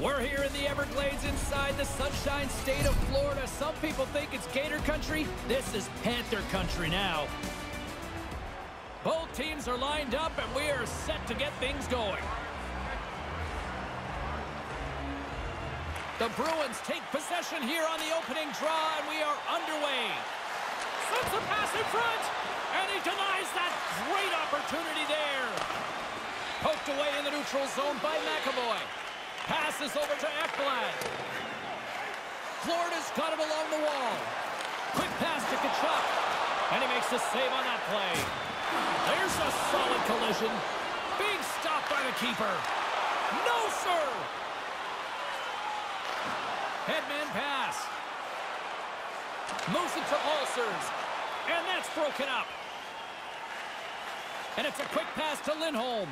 We're here in the Everglades inside the sunshine state of Florida. Some people think it's Gator country. This is Panther country now. Both teams are lined up and we are set to get things going. The Bruins take possession here on the opening draw and we are underway. Sends a pass in front and he denies that great opportunity there. Poked away in the neutral zone by McAvoy. Passes over to Ekblad. Florida's got it along the wall. Quick pass to Tkachuk. And he makes the save on that play. There's a solid collision. Big stop by the keeper. No, sir! Headman pass. Moves it to Ulcers. And that's broken up. And it's a quick pass to Lindholm.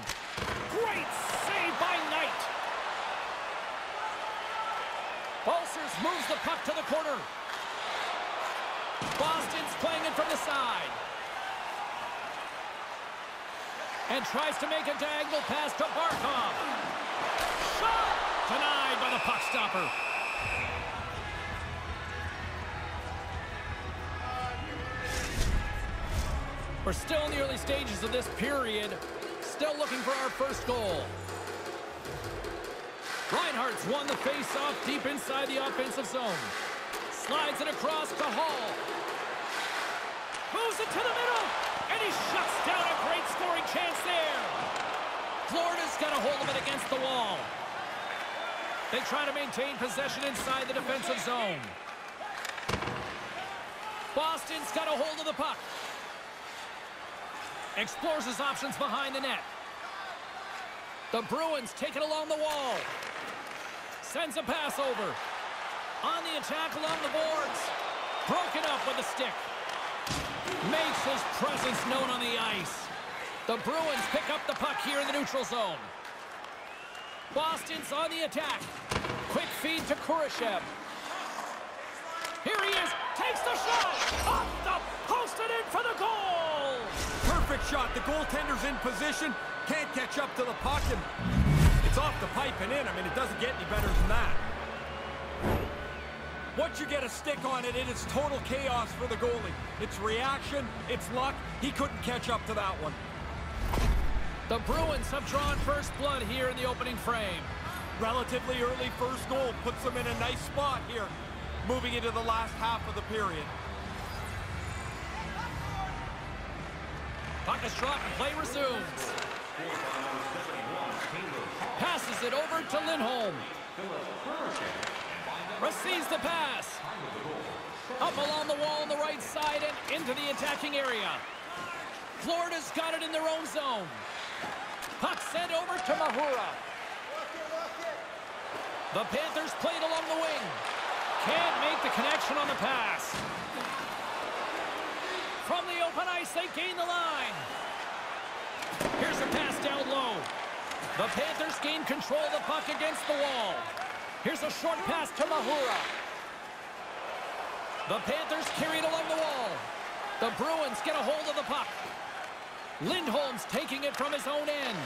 Great save by Knight. Ulcers moves the puck to the corner. Boston's playing it from the side. And tries to make a diagonal pass to Barkov. Shot! Denied by the puck stopper. We're still in the early stages of this period. Still looking for our first goal. Reinhart's won the face-off deep inside the offensive zone. Slides it across to Hall. Moves it to the middle, and he shuts down a great scoring chance there. Florida's got a hold of it against the wall. They try to maintain possession inside the defensive zone. Boston's got a hold of the puck. Explores his options behind the net. The Bruins take it along the wall. Sends a pass over. On the attack along the boards. Broken up with a stick. Makes his presence known on the ice. The Bruins pick up the puck here in the neutral zone. Boston's on the attack. Quick feed to Kurashev. Here he is. Takes the shot. Off the post and in for the goal. Perfect shot. The goaltender's in position. Can't catch up to the puck and off the pipe and in. I mean, it doesn't get any better than that. Once you get a stick on it, it is total chaos for the goalie. It's reaction, it's luck. He couldn't catch up to that one. The Bruins have drawn first blood here in the opening frame. Relatively early first goal puts them in a nice spot here, moving into the last half of the period. Puck is dropped and play resumes. Passes it over to Lindholm. Receives the pass. Up along the wall on the right side and into the attacking area. Florida's got it in their own zone. Puck sent over to Mahura. The Panthers played along the wing. Can't make the connection on the pass. From the open ice, they gain the line. Pass down low. The Panthers gain control of the puck against the wall. Here's a short pass to Mahura. The Panthers carry it along the wall. The Bruins get a hold of the puck. Lindholm's taking it from his own end.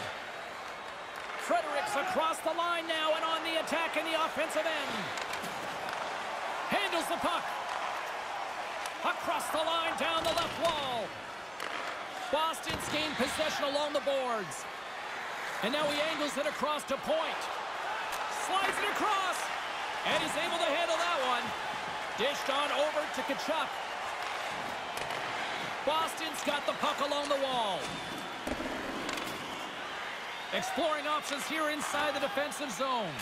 Frederic's across the line now and on the attack in the offensive end. Handles the puck. Across the line down the left wall. Boston's gained possession along the boards. And now he angles it across to point. Slides it across. And he's able to handle that one. Dished on over to Tkachuk. Boston's got the puck along the wall. Exploring options here inside the defensive zone.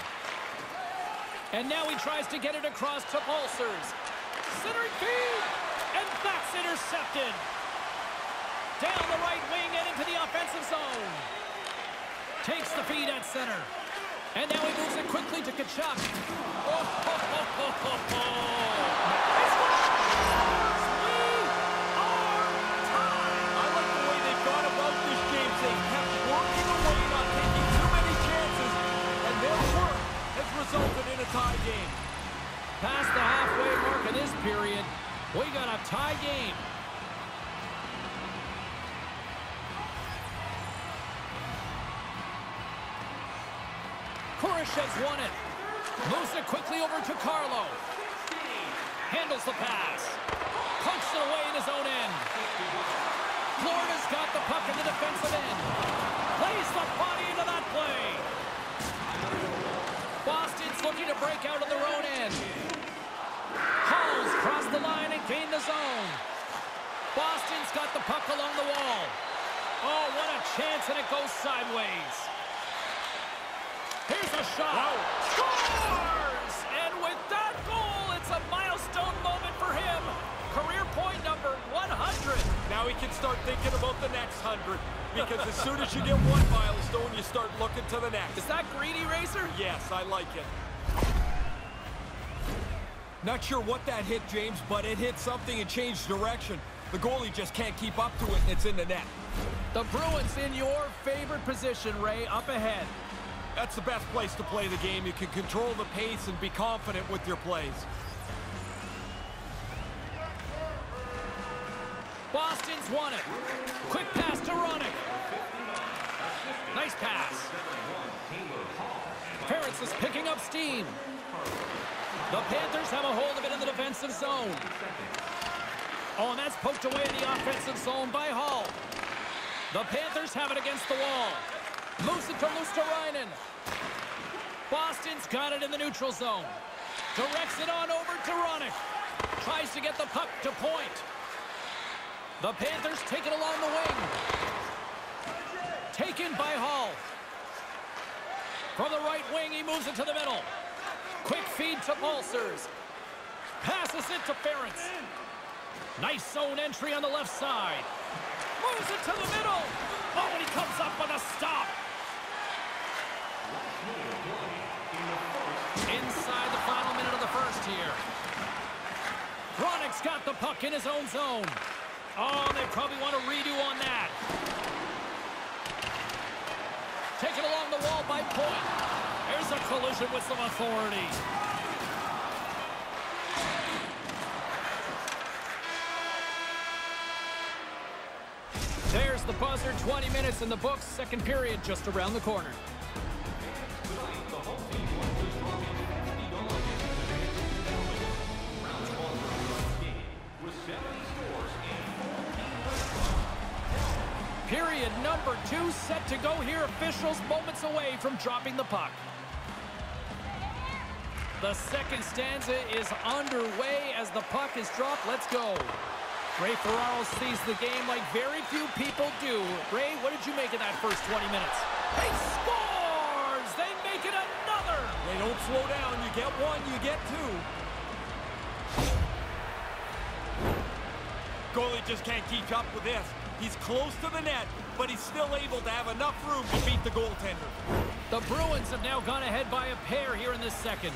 And now he tries to get it across to Ulcers. Centering feed. And that's intercepted. Down the right wing and into the offensive zone. Takes the feed at center. And now he moves it quickly to Tkachuk. Oh, their work has resulted in a tie game. Past the halfway mark of this period, we got a tie game. Kurashev's won it. Moves it quickly over to Carlo. Handles the pass. Pokes it away in his own end. Florida's got the puck in the defensive end. Plays the body into that play. Boston's looking to break out of their own end. Halls cross the line and gain the zone. Boston's got the puck along the wall. Oh, what a chance, and it goes sideways. Here's a shot. Wow. Scores! And with that goal, it's a milestone moment for him. Career point number 100. Now he can start thinking about the next hundred. Because as soon as you get one milestone, you start looking to the next. Is that greedy, Racer? Yes, I like it. Not sure what that hit, James, but it hit something and changed direction. The goalie just can't keep up to it, and it's in the net. The Bruins in your favorite position, Ray, up ahead. That's the best place to play the game. You can control the pace and be confident with your plays. Boston's won it. Quick pass to Ronick. Nice pass. Ferris is picking up steam. The Panthers have a hold of it in the defensive zone. Oh, and that's poked away in the offensive zone by Hall. The Panthers have it against the wall. Moves it to Luostarinen. Boston's got it in the neutral zone. Directs it on over to Ronick. Tries to get the puck to point. The Panthers take it along the wing. Taken by Hall. From the right wing, he moves it to the middle. Quick feed to Pulsers. Passes it to Ferentz. Nice zone entry on the left side. Moves it to the middle. Oh, and he comes up with a stop. Inside the final minute of the first here. Ronick's got the puck in his own zone. Oh, they probably want to redo on that. Taken along the wall by Point. There's a collision with some authority. There's the buzzer. 20 minutes in the books. Second period just around the corner. Number two set to go here. Officials moments away from dropping the puck. The second stanza is underway as the puck is dropped. Let's go. Ray Ferraro sees the game like very few people do. Ray, what did you make of that first 20 minutes? He scores! They make it another! They don't slow down. You get one, you get two. Goalie just can't keep up with this. He's close to the net, but he's still able to have enough room to beat the goaltender. The Bruins have now gone ahead by a pair here in this second.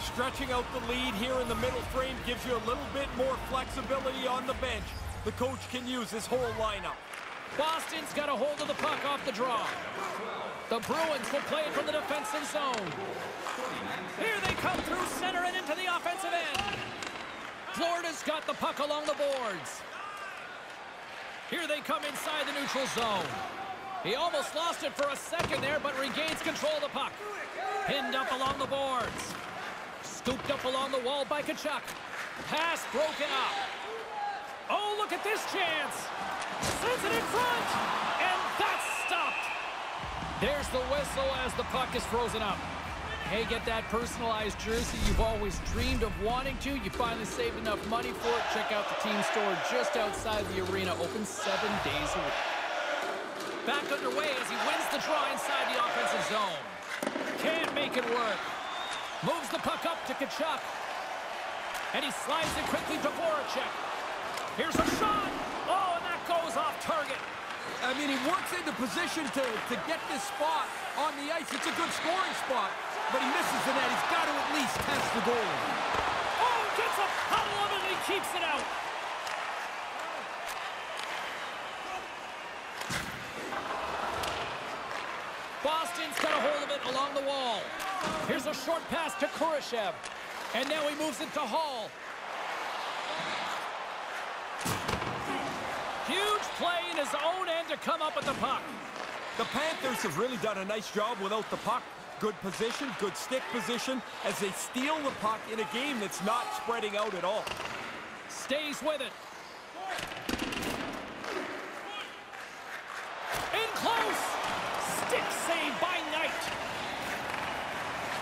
Stretching out the lead here in the middle frame gives you a little bit more flexibility on the bench. The coach can use his whole lineup. Boston's got a hold of the puck off the draw. The Bruins will play it from the defensive zone. Here they come through center and into the offensive end. Florida's got the puck along the boards. Here they come inside the neutral zone. He almost lost it for a second there, but regains control of the puck. Pinned up along the boards. Scooped up along the wall by Tkachuk. Pass broken up. Oh, look at this chance. Sends it in front. And that's stopped. There's the whistle as the puck is frozen up. Hey, get that personalized jersey you've always dreamed of wanting to. You finally saved enough money for it. Check out the team store just outside the arena. Open seven days a week. Back underway as he wins the draw inside the offensive zone. Can't make it work. Moves the puck up to Tkachuk. And he slides it quickly to Voracek. Here's a shot. Oh, and that goes off target. I mean, he works into position to, to get this spot on the ice. It's a good scoring spot, but he misses the net. He's got to at least test the goal. Oh, gets a puddle of it and he keeps it out. Boston's got a hold of it along the wall. Here's a short pass to Kurashev. And now he moves it to Hall. Huge play in his own to come up with the puck. The Panthers have really done a nice job without the puck. Good position, good stick position as they steal the puck in a game that's not spreading out at all. Stays with it. In close. Stick save by Knight.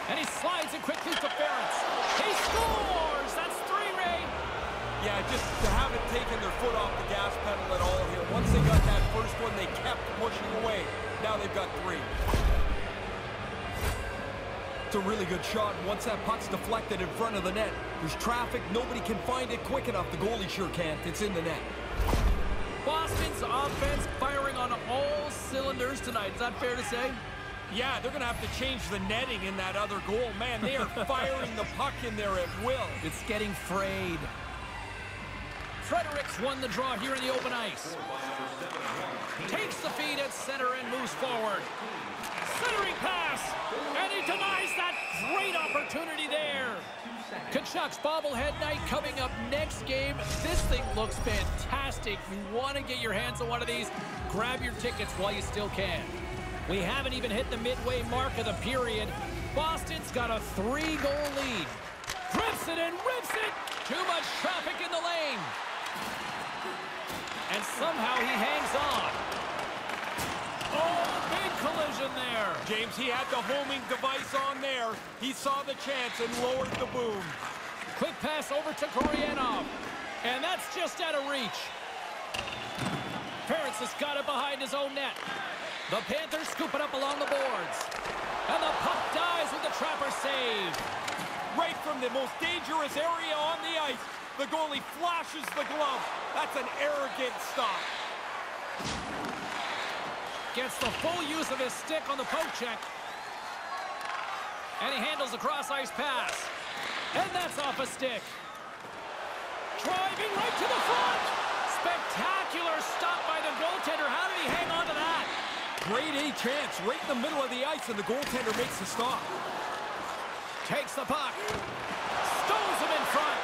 And he slides it quickly to Ference. He scores! That's three, Ray. Yeah, just to haven't taken their foot off the gas pedal at all here. Once they got that first one, they kept pushing away. Now they've got three. It's a really good shot. Once that puck's deflected in front of the net, there's traffic. Nobody can find it quick enough. The goalie sure can't. It's in the net. Boston's offense firing on all cylinders tonight. Is that fair to say? Yeah, they're going to have to change the netting in that other goal. Man, they are firing the puck in there at will. It's getting frayed. Frederic's won the draw here in the open ice. Takes the feed at center and moves forward. Centering pass, and he denies that great opportunity there. Tkachuk's bobblehead night coming up next game. This thing looks fantastic. You want to get your hands on one of these, grab your tickets while you still can. We haven't even hit the midway mark of the period. Boston's got a three-goal lead. Grips it and rips it. Too much traffic in the lane. And somehow he hangs on. Oh, big collision there. James, he had the homing device on there. He saw the chance and lowered the boom. Quick pass over to Koreanov. And that's just out of reach. Ference has got it behind his own net. The Panthers scoop it up along the boards. And the puck dies with the trapper save. Right from the most dangerous area on the ice. The goalie flashes the glove. That's an arrogant stop. Gets the full use of his stick on the poke check. And he handles a cross-ice pass. And that's off a stick. Driving right to the front. Spectacular stop by the goaltender. How did he hang on to that? Great A chance right in the middle of the ice, and the goaltender makes the stop. Takes the puck. Stones him in front.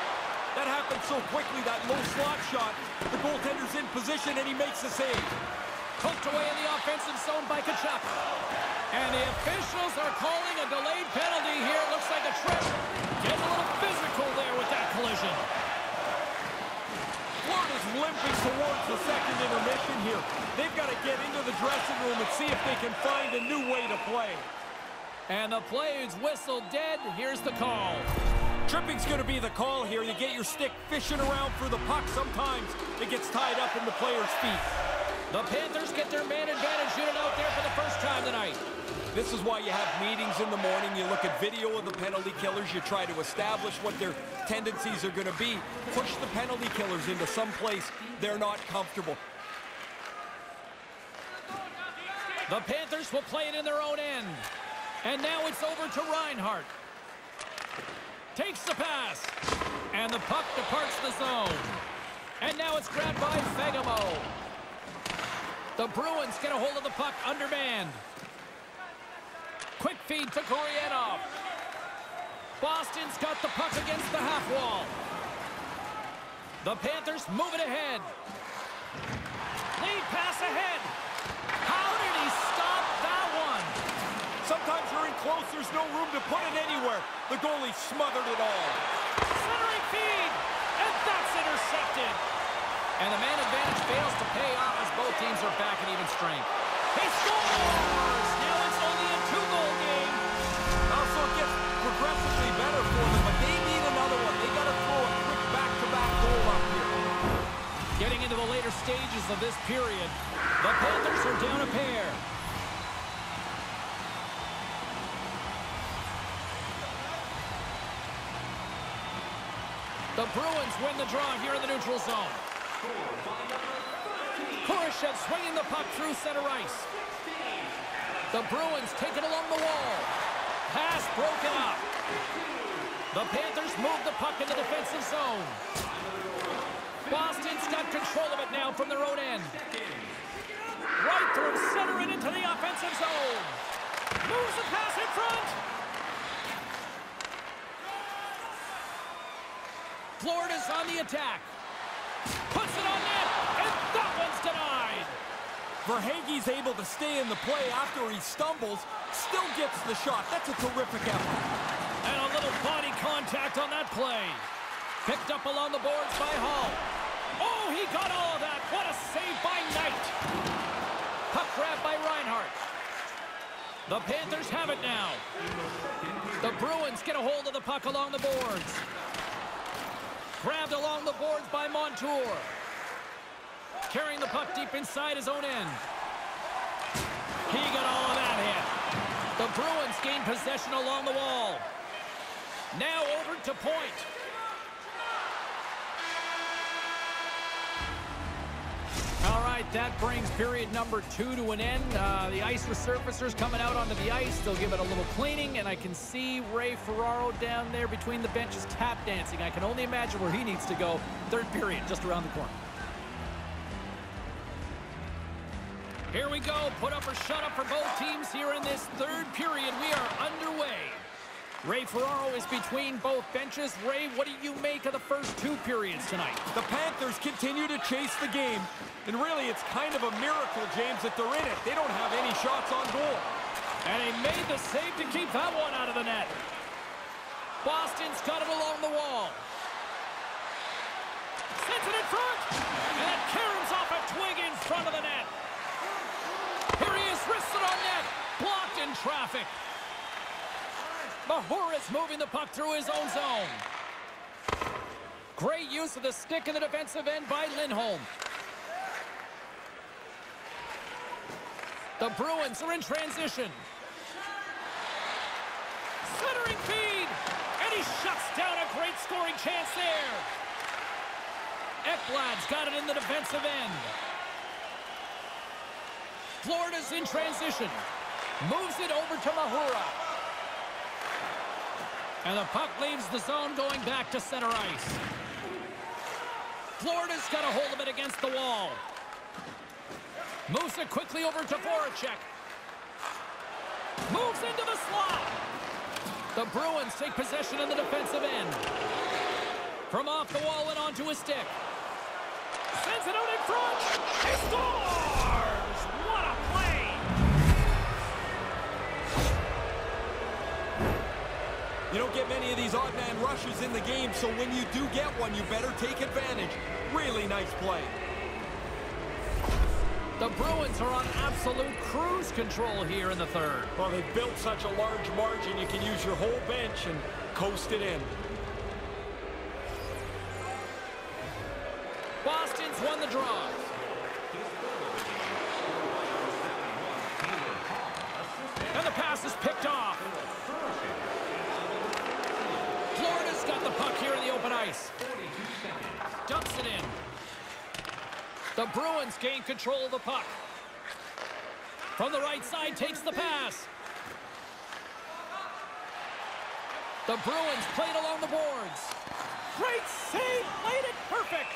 That happened so quickly, that low slot shot. The goaltender's in position, and he makes the save. Poked away in the offensive zone by Tkachuk. And the officials are calling a delayed penalty here. Looks like a trip. Getting a little physical there with that collision. Florida's limping towards the second intermission here. They've got to get into the dressing room and see if they can find a new way to play. And the play is whistled dead. Here's the call. Tripping's going to be the call here. You get your stick fishing around for the puck. Sometimes it gets tied up in the player's feet. The Panthers get their man advantage unit out there for the first time tonight. This is why you have meetings in the morning. You look at video of the penalty killers. You try to establish what their tendencies are going to be. Push the penalty killers into some place they're not comfortable. The Panthers will play it in their own end. And now it's over to Reinhart. Takes the pass. And the puck departs the zone. And now it's grabbed by Fagemo. The Bruins get a hold of the puck undermanned. Quick feed to Koreanov. Boston's got the puck against the half wall. The Panthers move it ahead. Lead pass ahead. How did he stop that one? Sometimes you're in close, there's no room to put it anywhere. The goalie smothered it all. Centering feed, and that's intercepted. And the man advantage fails to pay off as both teams are back at even strength. He scores! Now it's only a two-goal game. Also, it gets progressively better for them, but they need another one. They got to throw a quick back-to-back goal up here. Getting into the later stages of this period, the Panthers are down a pair. The Bruins win the draw here in the neutral zone. Kurashev swinging the puck through center ice. The Bruins take it along the wall. Pass broken up. The Panthers move the puck into the defensive zone. Boston's got control of it now from their own end. Right through center and into the offensive zone. Moves the pass in front. Florida's on the attack. Puts it on net, and that one's denied. Verhaeghe's able to stay in the play after he stumbles, still gets the shot. That's a terrific effort. And a little body contact on that play. Picked up along the boards by Hall. Oh, he got all of that. What a save by Knight. Puck grab by Reinhart. The Panthers have it now. The Bruins get a hold of the puck along the boards. Grabbed along the boards by Montour. Carrying the puck deep inside his own end. He got all of that hit. The Bruins gain possession along the wall. Now over to point. That brings period number two to an end. Uh, the ice resurfacers coming out onto the ice. They'll give it a little cleaning, and I can see Ray Ferraro down there between the benches tap dancing. I can only imagine where he needs to go. Third period, just around the corner. Here we go. Put up or shut up for both teams here in this third period. We are underway. Ray Ferraro is between both benches. Ray, what do you make of the first two periods tonight? The Panthers continue to chase the game. And really, it's kind of a miracle, James, that they're in it. They don't have any shots on goal. And he made the save to keep that one out of the net. Boston's got it along the wall. Sends it in front. And that caroms off a twig in front of the net. Here he is, wristed on net. Blocked in traffic. Mahura's moving the puck through his own zone. Great use of the stick in the defensive end by Lindholm. The Bruins are in transition. Centering feed. And he shuts down a great scoring chance there. Ekblad's got it in the defensive end. Florida's in transition. Moves it over to Mahura. And the puck leaves the zone going back to center ice. Florida's got a hold of it against the wall. Moves it quickly over to Voracek. Moves into the slot. The Bruins take possession in the defensive end. From off the wall and onto his stick. Sends it out in front. He scores! You don't get many of these odd man rushes in the game, so when you do get one, you better take advantage. Really nice play. The Bruins are on absolute cruise control here in the third. Well, they've built such a large margin, you can use your whole bench and coast it in. Boston's won the draw. And the pass is picked off. Florida's got the puck here in the open ice. Dumps it in. The Bruins gain control of the puck. From the right side, takes the pass. The Bruins played along the boards. Great save, played it perfect.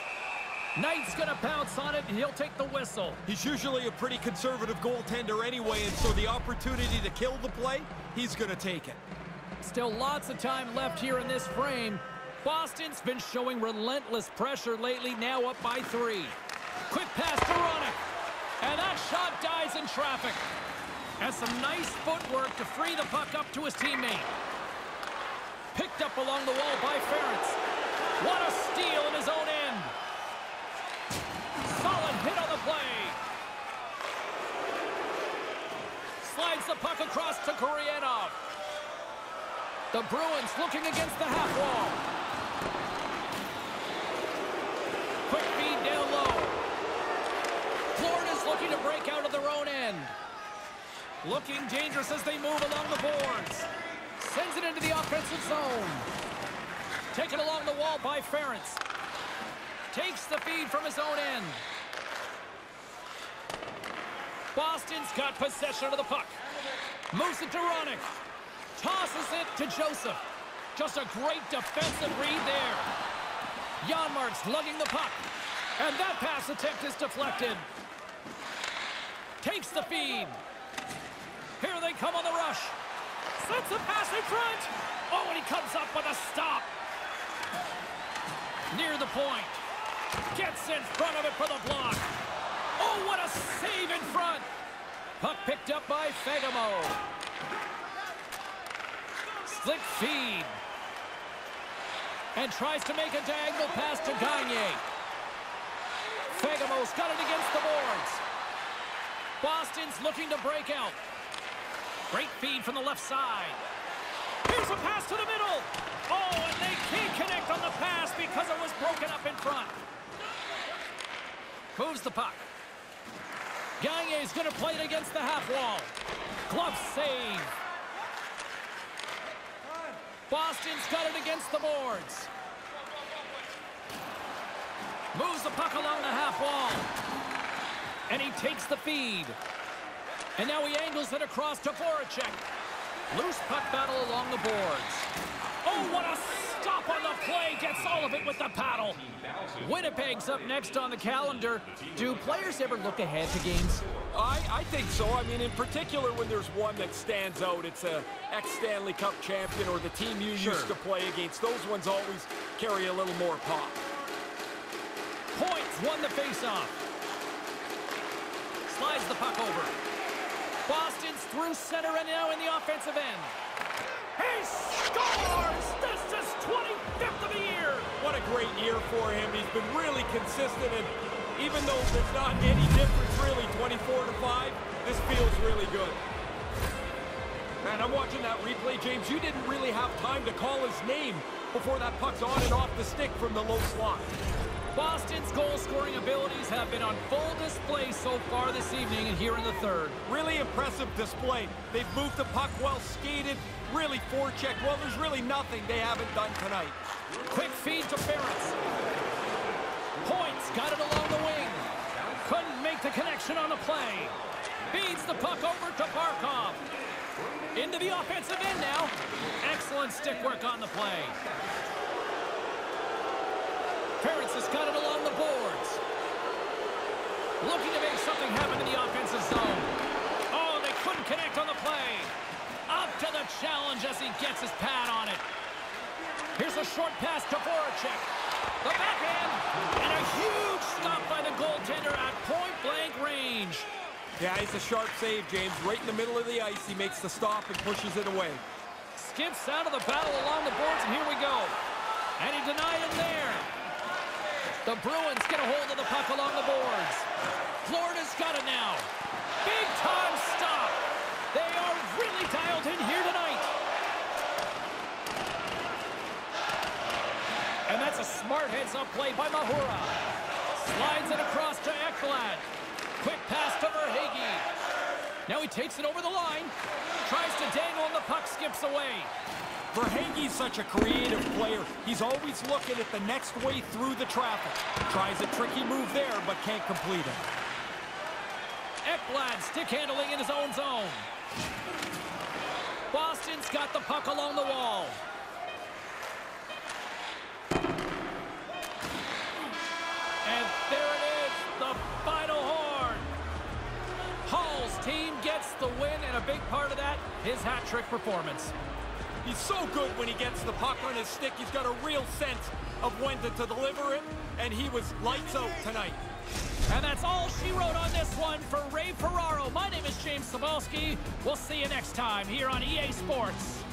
Knight's gonna bounce on it, and he'll take the whistle. He's usually a pretty conservative goaltender anyway, and so the opportunity to kill the play, he's going to take it. Still lots of time left here in this frame. Boston's been showing relentless pressure lately, now up by three. Quick pass to Ronick. And that shot dies in traffic. And some nice footwork to free the puck up to his teammate. Picked up along the wall by Ference. What a steal in his own end. Solid hit on the play. Slides the puck across to Koreanov. The Bruins looking against the half wall. Quick feed down low. Florida's looking to break out of their own end. Looking dangerous as they move along the boards. Sends it into the offensive zone. Taken along the wall by Ference. Takes the feed from his own end. Boston's got possession of the puck. Moves it to Ronick. Tosses it to Joseph. Just a great defensive read there. Janmark's lugging the puck. And that pass attempt is deflected. Takes the feed. Here they come on the rush. Sends a pass in front. Oh, and he comes up with a stop. Near the point. Gets in front of it for the block. Oh, what a save in front. Puck picked up by Fagemo. Slick feed. And tries to make a diagonal pass to Gagne. Fagemo's got it against the boards. Boston's looking to break out. Great feed from the left side. Here's a pass to the middle. Oh, and they can't connect on the pass because it was broken up in front. Moves the puck. Gagne's going to play it against the half wall. Glove save. Boston's got it against the boards. Moves the puck along the half wall. And he takes the feed. And now he angles it across to Voracek. Loose puck battle along the boards. Oh, what a stop on the play. Gets all of it with the paddle. Winnipeg's up next on the calendar. Do players ever look ahead to games? I, I think so. I mean, in particular, when there's one that stands out, it's a ex-Stanley Cup champion or the team you Sure. used to play against. Those ones always carry a little more pop. Points won the faceoff. Slides the puck over. Boston's through center and now in the offensive end. He scores! This is 25th of the year! What a great year for him. He's been really consistent, and even though there's not any difference really, 24 to 5, this feels really good. Man, I'm watching that replay, James. You didn't really have time to call his name before that puck's on and off the stick from the low slot. Boston's goal-scoring abilities have been on full display so far this evening and here in the third. Really impressive display. They've moved the puck well, skated, really forechecked. Well, there's really nothing they haven't done tonight. Quick feed to Ferris. Points got it along the wing. Couldn't make the connection on the play. Feeds the puck over to Barkov. Into the offensive end now. Excellent stick work on the play. Ferris has got it along the boards. Looking to make something happen in the offensive zone. Oh, they couldn't connect on the play. Up to the challenge as he gets his pad on it. Here's a short pass to Voracek. The backhand. And a huge stop by the goaltender at point-blank range. Yeah, he's a sharp save, James. Right in the middle of the ice, he makes the stop and pushes it away. Skips out of the battle along the boards, and here we go. And he denied him there. The Bruins get a hold of the puck along the boards. Florida's got it now. Big time stop. They are really dialed in here tonight. And that's a smart heads-up play by Mahura. Slides it across to Ekblad. Quick pass to Verhaeghe. Now he takes it over the line. Tries to dangle and the puck skips away. Verhaeghe's such a creative player. He's always looking at the next way through the traffic. Tries a tricky move there, but can't complete it. Ekblad stick handling in his own zone. Boston's got the puck along the wall. And there it is, the final horn. Hall's team gets the win, and a big part of that, his hat-trick performance. He's so good when he gets the puck on his stick. He's got a real sense of when to, deliver it, and he was lights out tonight. And that's all she wrote on this one for Ray Ferraro. My name is James Cybulski. We'll see you next time here on EA Sports.